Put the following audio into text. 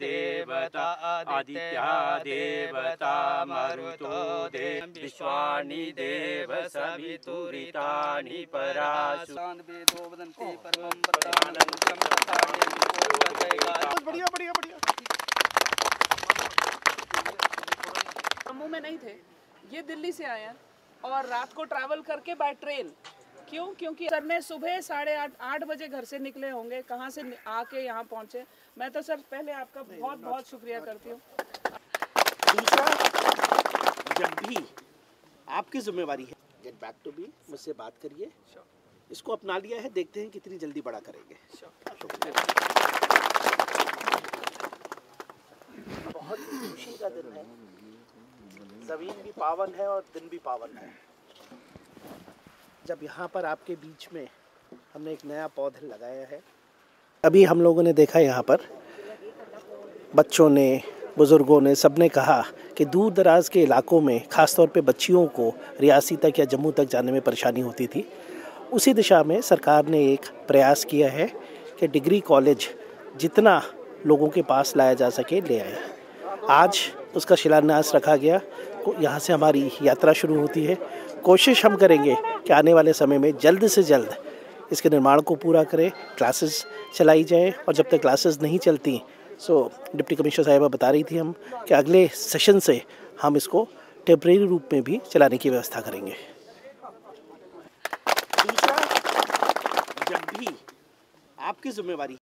देवता आदित्या देवता मरुतो देव विश्वानि सवितुरितानि बढ़िया बढ़िया बढ़िया। जम्मू में नहीं थे। ये दिल्ली से आए हैं और रात को ट्रैवल करके बाय ट्रेन क्यों? क्योंकि सर ने सुबह साढ़े आठ आठ बजे घर से निकले होंगे। कहाँ से आके यहाँ पहुँचे? मैं तो सर पहले आपका बहुत बहुत शुक्रिया करती हूँ। दूसरा जब भी आपकी जिम्मेवारी है गेट बैक टू बी मुझसे बात करिए। इसको अपना लिया है देखते हैं कितनी जल्दी बड़ा करेंगे। बहुत खुशी का दिन है। ज़मीन भी पावन है और दिन भी पावन है। जब यहाँ पर आपके बीच में हमने एक नया पौधा लगाया है, अभी हम लोगों ने देखा यहाँ पर, बच्चों ने, बुज़ुर्गों ने, सबने कहा कि दूर दराज के इलाकों में, ख़ासतौर पे बच्चियों को रियासी तक या जम्मू तक जाने में परेशानी होती थी। उसी दिशा में सरकार ने एक प्रयास किया है कि डिग्री कॉलेज जितना लोगों के पास लाया जा सके ले आए। आज उसका शिलान्यास रखा गया यहाँ से हमारी यात्रा शुरू होती है। कोशिश हम करेंगे कि आने वाले समय में जल्द से जल्द इसके निर्माण को पूरा करें, क्लासेस चलाई जाए और जब तक क्लासेस नहीं चलती, सो डिप्टी कमिश्नर साहिबा बता रही थी हम कि अगले सेशन से हम इसको टेम्परेरी रूप में भी चलाने की व्यवस्था करेंगे। दूसरा, जब भी आपकी जिम्मेवारी